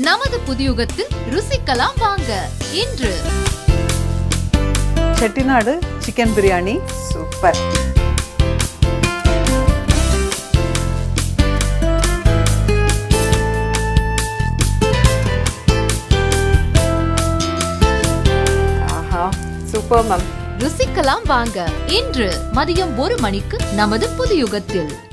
நமது புதியுகத்தில் ருசிக்கலாம் வாங்க. இன்று. Chettinad chicken biryani super. ஆஹா சூப்பர் மேம். ருசிக்கலாம் வாங்க. இன்று மதியம் ஒரு மணிக்கு நமது புதியுகத்தில்